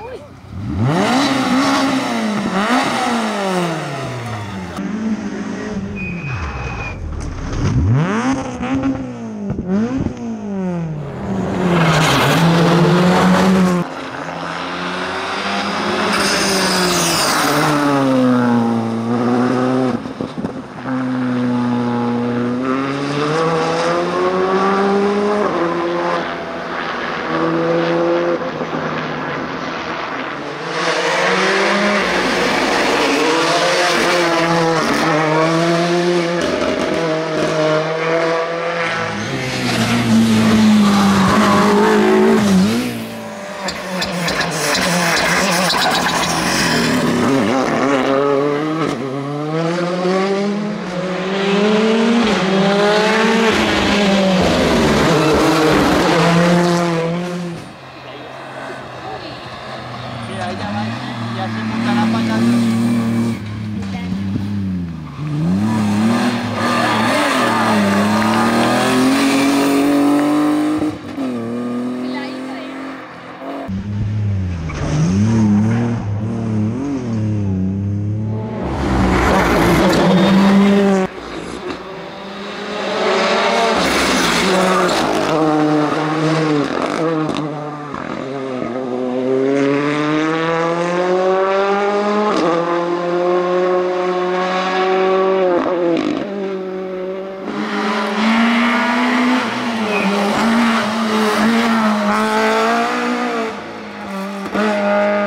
はい。Bye.